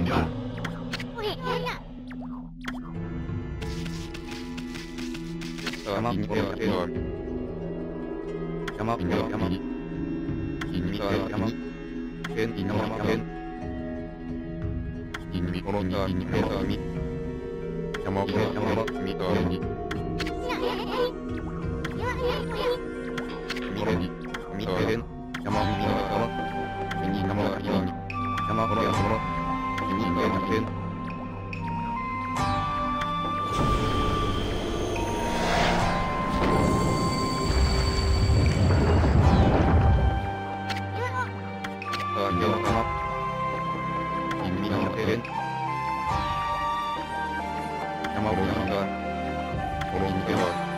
Anda. Tamam, tamam, tamam, tamam, tamam, tamam, tamam, Hit it. Come over, come on. Come on, come on.